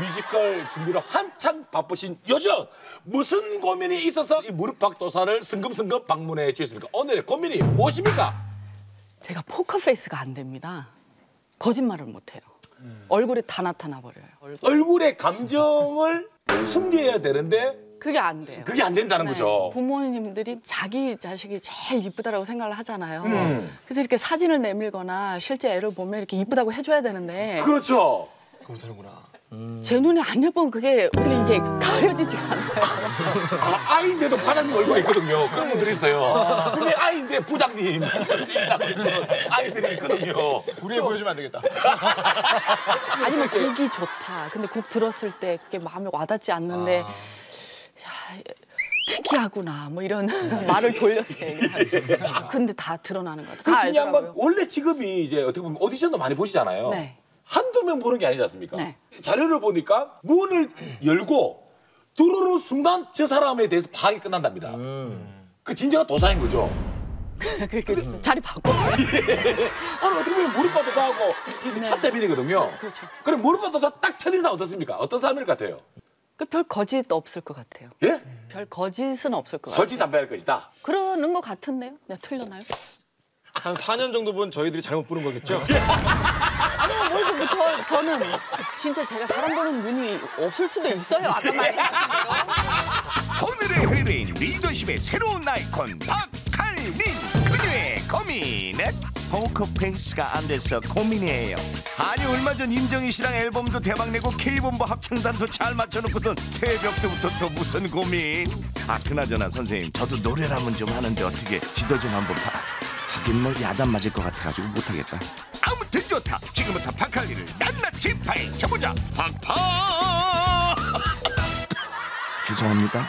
뮤지컬 준비로 한창 바쁘신 요즘 무슨 고민이 있어서 이 무릎팍도사를 성큼성큼 방문해 주셨습니까? 오늘의 고민이 무엇입니까? 제가 포커 페이스가 안 됩니다. 거짓말을 못 해요. 얼굴에 다 나타나 버려요. 얼굴. 얼굴의 감정을 숨겨야 되는데 그게 안 돼요. 그게 안 된다는 네. 거죠. 부모님들이 자기 자식이 제일 이쁘다라고 생각을 하잖아요. 음. 그래서 이렇게 사진을 내밀거나 실제 애를 보면 이렇게 이쁘다고 해줘야 되는데 그렇죠. 제 눈에 안 예쁘면 그게 어떻게 이게 가려지지가 않아요. 아, 아이인데도 과장님 얼굴이 있거든요. 그런 분들이 있어요. 근데 아이인데 부장님 이상처럼 아이들이 있거든요. 우리 애 보여주면 안 되겠다. 아니면 곡이 좋다. 근데 곡 들었을 때 그게 마음에 와닿지 않는데 아. 야, 특이하구나 뭐 이런 말을 돌려서 얘기하죠. 아, 근데 다 드러나는 것 같아요. 다그 중요한 건 알더라고요. 원래 직업이 이제 어떻게 보면 오디션도 많이 보시잖아요. 네. 한두 명 보는 게 아니지 않습니까? 네. 자료를 보니까 문을 열고 들어오는 순간 저 사람에 대해서 파악이 끝난답니다. 그 진짜가 도사인 거죠. 그렇게 자리 바꿔. 오늘 어떻게 보면 무릎바도사하고 첫 데뷔거든요. 네. 그렇죠. 그럼 무릎바도사 딱 첫인상 어떻습니까? 어떤 사람일 것 같아요? 그별 거짓 없을 것 같아요. 예? 별 거짓은 없을 것 같아요. 설치 담배할 것이다. 그러는 것 같은데요? 내가 틀렸나요? 한 4년 정도 본 저희들이 잘못 보는 거겠죠? 아니요, 뭘 좀, 저, 저는 진짜 제가 사람 보는 눈이 없을 수도 있어요. 아까 말씀하신. 오늘의 의뢰인 리더십의 새로운 아이콘 박칼린. 그녀의 고민은? 포커페이스가 안 돼서 고민이에요. 아니 얼마 전 임정희 씨랑 앨범도 대박내고 K본부 합창단도 잘 맞춰놓고선 새벽 때부터 또 무슨 고민? 아 그나저나 선생님 저도 노래라면 좀 하는데 어떻게 지도 좀 한번 봐. 하긴 뭐 야단 맞을 것 같아가지고 못하겠다 지금부터 박할린을 낱낱이 파헤쳐보자. 팍팍 죄송합니다